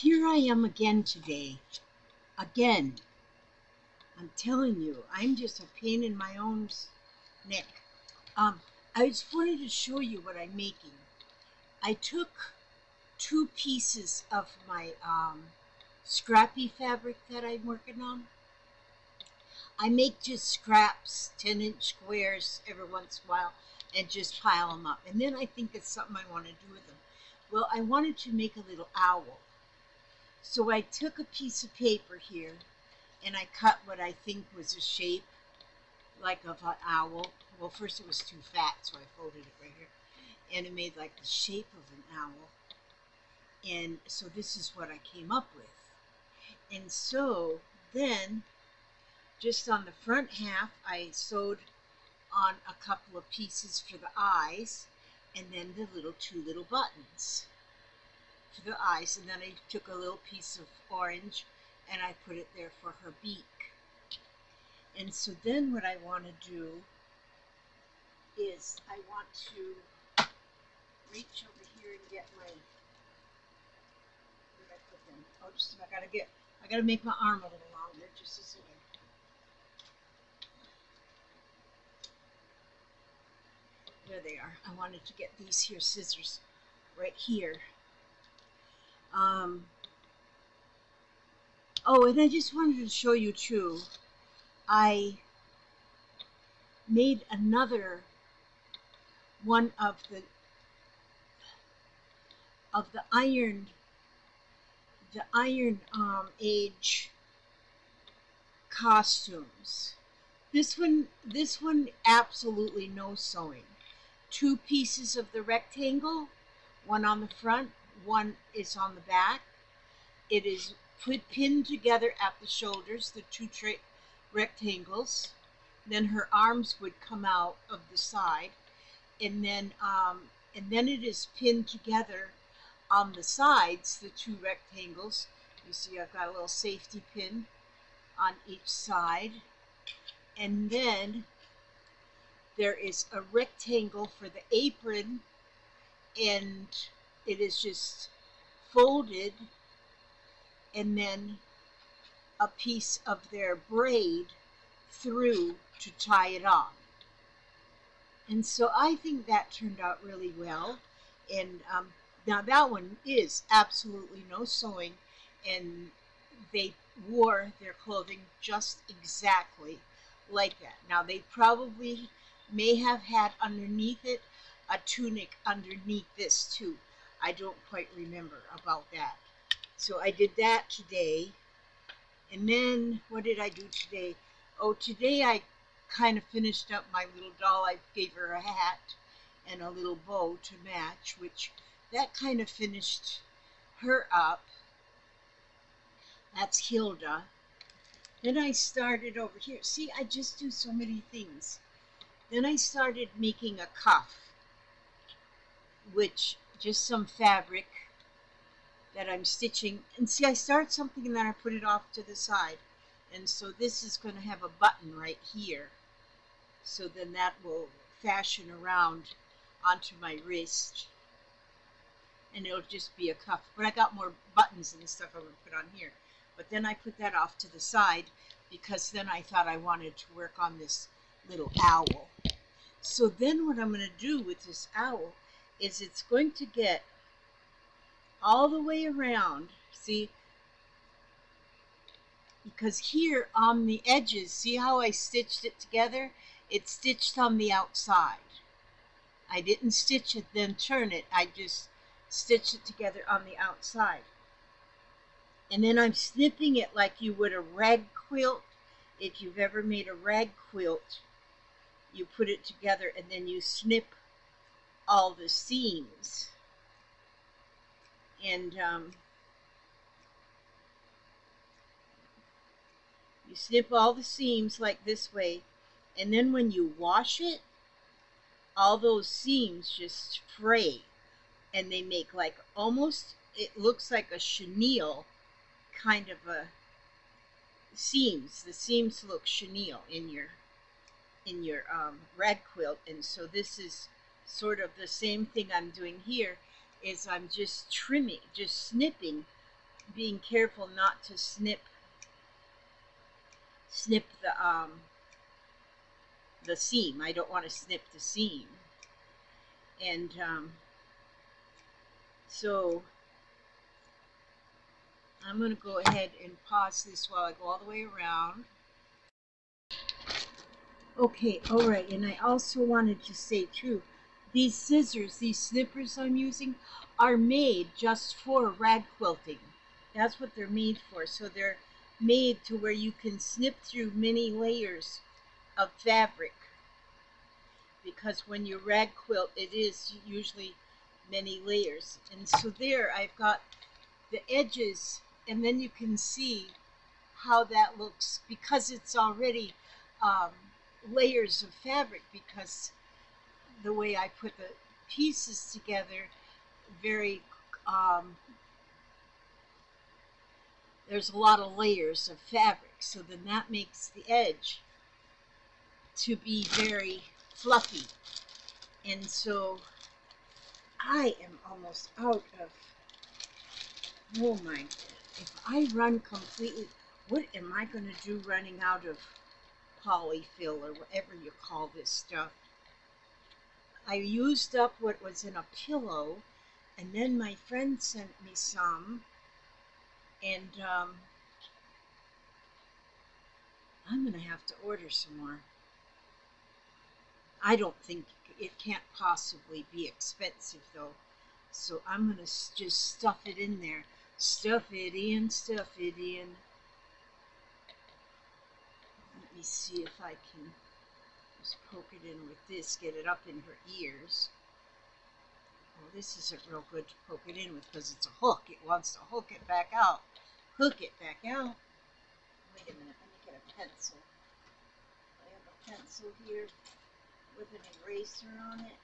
here I am again today. Again. I'm telling you, I'm just a pain in my own neck. Um, I just wanted to show you what I'm making. I took two pieces of my um, scrappy fabric that I'm working on. I make just scraps, 10 inch squares every once in a while, and just pile them up. And then I think it's something I want to do with them. Well, I wanted to make a little owl. So I took a piece of paper here and I cut what I think was a shape like of an owl. Well, first it was too fat, so I folded it right here. And it made like the shape of an owl. And so this is what I came up with. And so then, just on the front half, I sewed on a couple of pieces for the eyes and then the little two little buttons for the eyes. And then I took a little piece of orange and I put it there for her beak. And so then what I want to do is I want to reach over here and get my where did I put them? Oh just I gotta get I gotta make my arm a little longer just a second. There they are. I wanted to get these here scissors right here. Um, oh, and I just wanted to show you too. I made another one of the of the iron the iron um, age costumes. This one this one absolutely no sewing. Two pieces of the rectangle, one on the front, one is on the back. It is put pinned together at the shoulders, the two rectangles. Then her arms would come out of the side, and then um, and then it is pinned together on the sides, the two rectangles. You see, I've got a little safety pin on each side, and then there is a rectangle for the apron, and it is just folded and then a piece of their braid through to tie it on. And so I think that turned out really well. And um, now that one is absolutely no sewing, and they wore their clothing just exactly like that. Now they probably may have had underneath it a tunic underneath this too. I don't quite remember about that. So I did that today. And then what did I do today? Oh, today I kind of finished up my little doll. I gave her a hat and a little bow to match, which that kind of finished her up. That's Hilda. Then I started over here. See, I just do so many things. Then I started making a cuff, which just some fabric that I'm stitching. And see, I start something and then I put it off to the side. And so this is going to have a button right here. So then that will fashion around onto my wrist. And it'll just be a cuff. But I got more buttons and stuff I'm going to put on here. But then I put that off to the side because then I thought I wanted to work on this little owl. So then what I'm going to do with this owl is it's going to get all the way around. See, because here on the edges, see how I stitched it together? It's stitched on the outside. I didn't stitch it then turn it. I just stitched it together on the outside. And then I'm snipping it like you would a rag quilt. If you've ever made a rag quilt, you put it together and then you snip all the seams. And um, you snip all the seams like this way. And then when you wash it, all those seams just fray. And they make like almost, it looks like a chenille kind of a seams. The seams look chenille in your in your um, rag quilt. And so this is sort of the same thing I'm doing here is I'm just trimming, just snipping being careful not to snip snip the um the seam. I don't want to snip the seam. And um, so I'm going to go ahead and pause this while I go all the way around. Okay, all right, and I also wanted to say too, these scissors, these snippers I'm using, are made just for rag quilting. That's what they're made for. So they're made to where you can snip through many layers of fabric. Because when you rag quilt, it is usually many layers. And so there I've got the edges, and then you can see how that looks because it's already um, layers of fabric because the way I put the pieces together very um, there's a lot of layers of fabric so then that makes the edge to be very fluffy and so I am almost out of oh my if I run completely what am I going to do running out of polyfill or whatever you call this stuff. I used up what was in a pillow, and then my friend sent me some, and um, I'm going to have to order some more. I don't think it can't possibly be expensive though, so I'm going to just stuff it in there. Stuff it in, stuff it in Let me see if I can just poke it in with this, get it up in her ears. Well, this isn't real good to poke it in with because it's a hook. It wants to hook it back out. Hook it back out. Wait a minute, let me get a pencil. I have a pencil here with an eraser on it.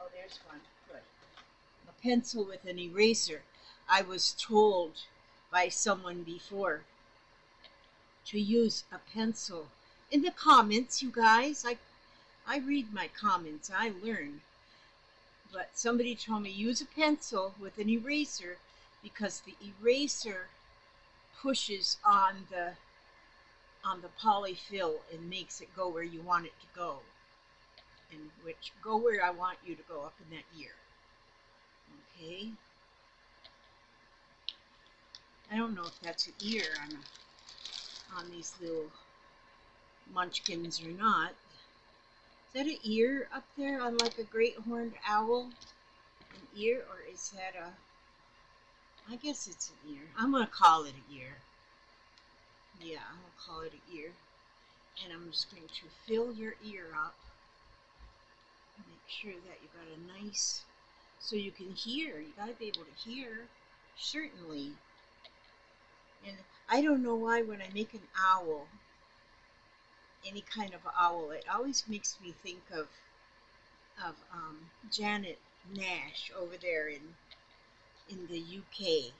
Oh, there's one. Good. A pencil with an eraser. I was told by someone before to use a pencil. In the comments, you guys, I, I read my comments, I learn. But somebody told me use a pencil with an eraser because the eraser pushes on the on the polyfill and makes it go where you want it to go. And which go where I want you to go up in that ear. Okay. I don't know if that's an ear on a, on these little munchkins or not. Is that an ear up there on like a great horned owl? An ear or is that a I guess it's an ear. I'm gonna call it an ear. Yeah, I'm gonna call it an ear. And I'm just going to fill your ear up. Make sure that you got a nice so you can hear. You gotta be able to hear. Certainly. And I don't know why when I make an owl, any kind of owl, it always makes me think of of um, Janet Nash over there in in the UK.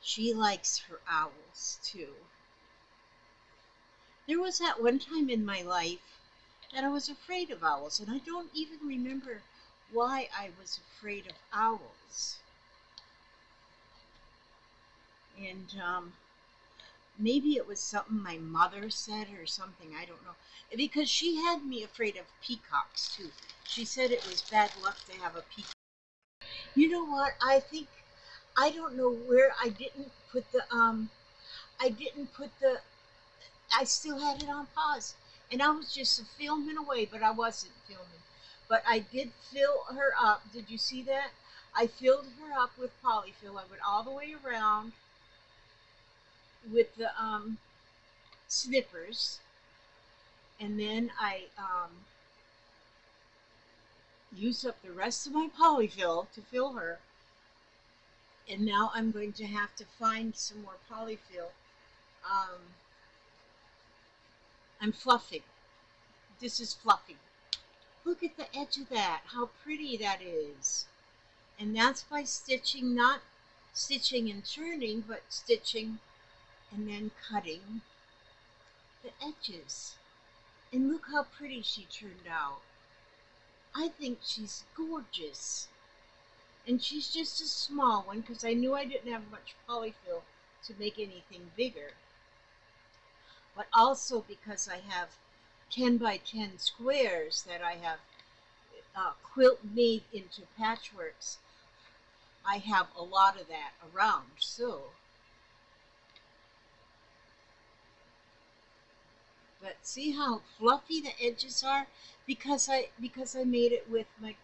She likes her owls too. There was that one time in my life that I was afraid of owls, and I don't even remember why I was afraid of owls and um, maybe it was something my mother said or something i don't know. Because she had me afraid of peacocks too. She said it was bad luck to have a peacock. You know what? I think i don't know where i didn't put the um i didn't put the i still had it on pause. And i was just filming away but i wasn't filming. But i did fill her up. Did you see that? I filled her up with polyfill. I went all the way around with the um, snippers. And then I um, use up the rest of my polyfill to fill her. And now I'm going to have to find some more polyfill. Um, I'm fluffing this is fluffing look at the edge of that. How pretty that is. And that's by stitching not stitching and turning but stitching and then cutting the edges. And look how pretty she turned out. I think she's gorgeous. and she's just a small one because I knew I didn't have much polyfill to make anything bigger. But also because I have 10 by 10 squares that I have uh, quilt made into patchworks. I have a lot of that around, so. But see how fluffy the edges are because I because I made it with my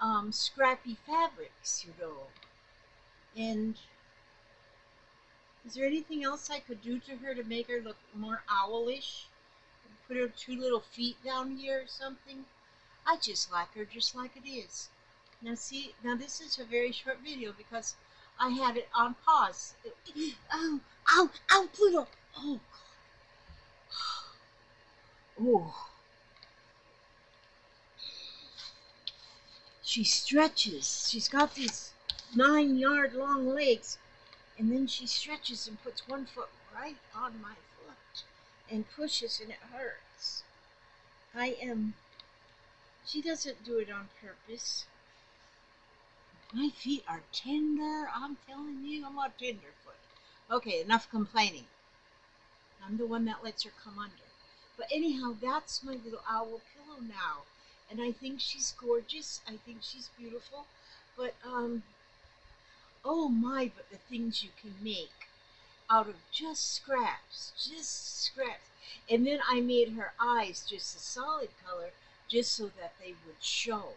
um, scrappy fabrics, you know. And is there anything else I could do to her to make her look more owlish? Put her two little feet down here or something? I just like her just like it is. Now see, now this is a very short video because I had it on pause. Oh, ow, ow, Pluto. Oh, God. Oh. She stretches. She's got these nine yard long legs. And then she stretches and puts one foot right on my foot and pushes and it hurts. I am she doesn't do it on purpose. My feet are tender. I'm telling you, I'm a tenderfoot. Okay, enough complaining. I'm the one that lets her come under. But anyhow, that's my little owl pillow now. And I think she's gorgeous. I think she's beautiful. But, um, oh my, but the things you can make out of just scraps. Just scraps. And then I made her eyes just a solid color just so that they would show.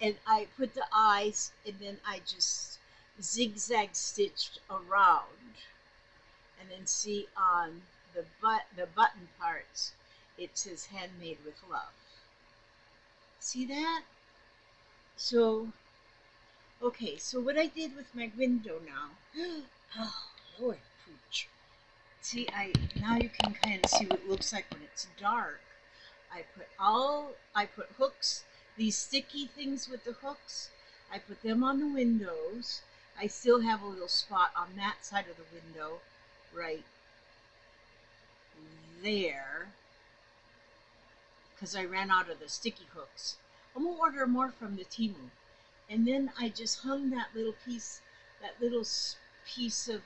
And I put the eyes and then I just zigzag stitched around. And then see on the but the button parts it says handmade with love. See that? So okay, so what I did with my window now oh Lord preach. See I now you can kind of see what it looks like when it's dark I put all, I put hooks, these sticky things with the hooks, I put them on the windows. I still have a little spot on that side of the window right there because I ran out of the sticky hooks. I'm going to order more from the Temu. And then I just hung that little piece, that little piece of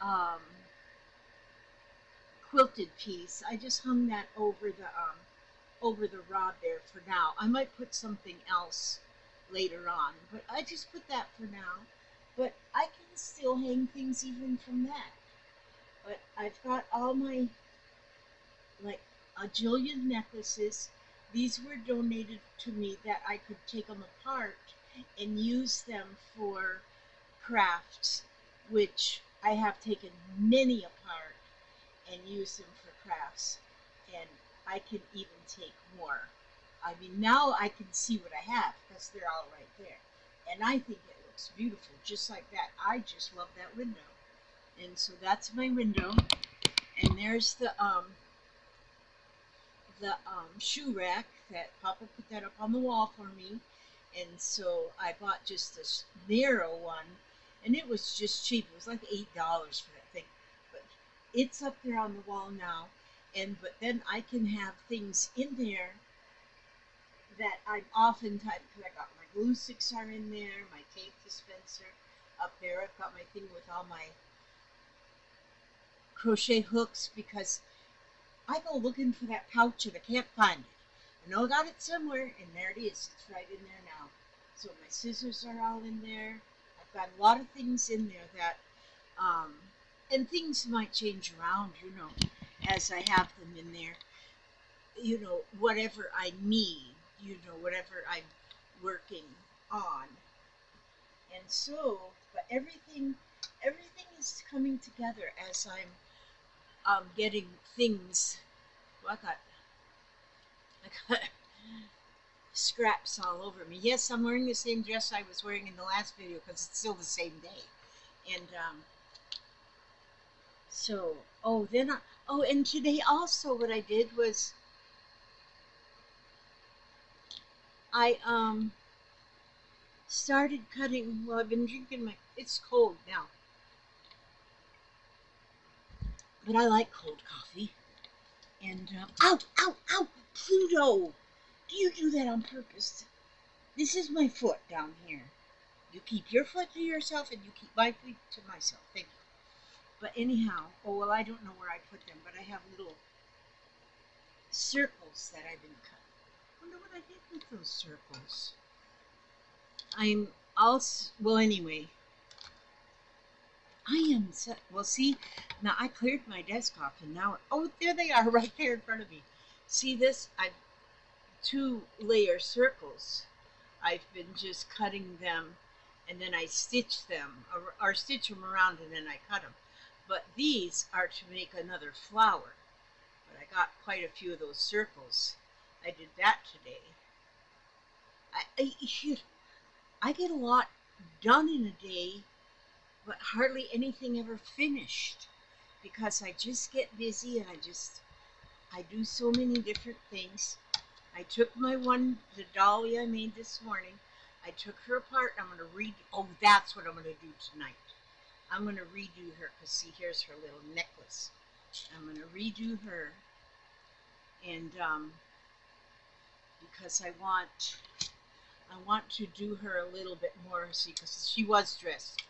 um, quilted piece. I just hung that over the um, over the rod there for now. I might put something else later on, but I just put that for now. But I can still hang things even from that. But I've got all my, like, a jillion necklaces. These were donated to me that I could take them apart and use them for crafts, which I have taken many apart and used them for crafts. And I can even take more. I mean, now I can see what I have because they're all right there. And I think it looks beautiful, just like that. I just love that window. And so that's my window. And there's the, um, the um, shoe rack that Papa put that up on the wall for me. And so I bought just this narrow one. And it was just cheap. It was like $8 for that thing. But it's up there on the wall now and but then I can have things in there that I'm oftentimes because I got my glue sticks are in there, my tape dispenser up there. I've got my thing with all my crochet hooks because I go looking for that pouch and I can't find it. I know I got it somewhere, and there it is. It's right in there now. So my scissors are all in there. I've got a lot of things in there that, um, and things might change around, you know as I have them in there, you know, whatever I need, you know, whatever I'm working on. And so, but everything, everything is coming together as I'm um, getting things. Well, I got, I got scraps all over me. Yes, I'm wearing the same dress I was wearing in the last video because it's still the same day. And um, so, oh, then I, oh, and today also what I did was I um started cutting. Well, I've been drinking my. It's cold now, but I like cold coffee. And um, ow, ow, ow, Pluto! Do you do that on purpose? This is my foot down here. You keep your foot to yourself, and you keep my feet to myself. Thank you. But anyhow, oh well, I don't know where I put them, but I have little circles that I've been cutting. Wonder what I did with those circles. I'm also well anyway. Well, see, now I cleared my desk off, and now oh, there they are, right there in front of me. See this? I two layer circles. I've been just cutting them, and then I stitch them or, or stitch them around, and then I cut them. But these are to make another flower. But I got quite a few of those circles. I did that today. I, I, I get a lot done in a day but hardly anything ever finished because I just get busy and I just I do so many different things. I took my one the dolly I made this morning. I took her apart. I'm going to read. Oh, that's what I'm going to do tonight. I'm going to redo her because see, here's her little necklace. I'm going to redo her, and um, because I want, I want to do her a little bit more. See, because she was dressed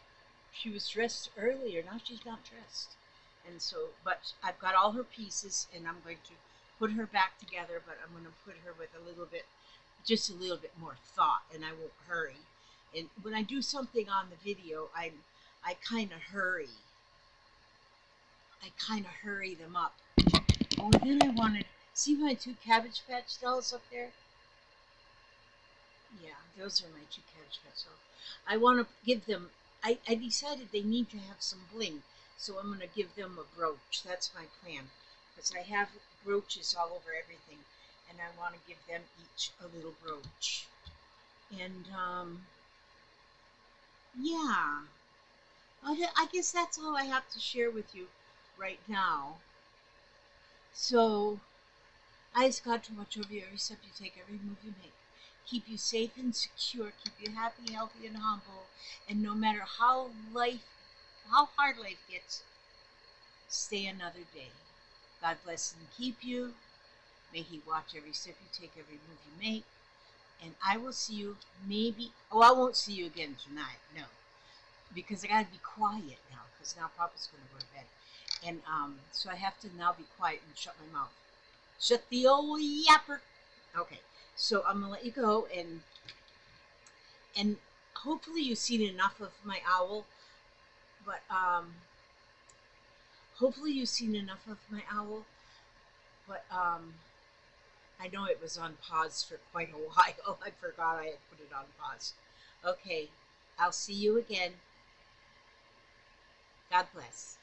she was dressed earlier. Now she's not dressed. And so, but I've got all her pieces and I'm going to put her back together, but I'm going to put her with a little bit, just a little bit more thought and I won't hurry. And when I do something on the video, I, I kind of hurry. I kind of hurry them up. Oh, then I wanted, see my two Cabbage Patch dolls up there? Yeah, those are my two Cabbage Patch dolls. I want to give them I, I decided they need to have some bling, so I'm going to give them a brooch. That's my plan, because I have brooches all over everything, and I want to give them each a little brooch. And, um, yeah, I guess that's all I have to share with you right now. So, I just got to watch over you every step you take, every move you make keep you safe and secure, keep you happy, healthy, and humble. And no matter how life, how hard life gets, stay another day. God bless and keep you. May He watch every step you take, every move you make. And I will see you maybe. Oh, I won't see you again tonight. No, because I gotta be quiet now. Because now Papa's gonna go to bed, and um, so I have to now be quiet and shut my mouth. Shut the old yapper. Okay. So I'm gonna let you go and and hopefully you've seen enough of my owl, but um, hopefully you've seen enough of my owl, but um, I know it was on pause for quite a while. I forgot I had put it on pause. Okay, I'll see you again. God bless.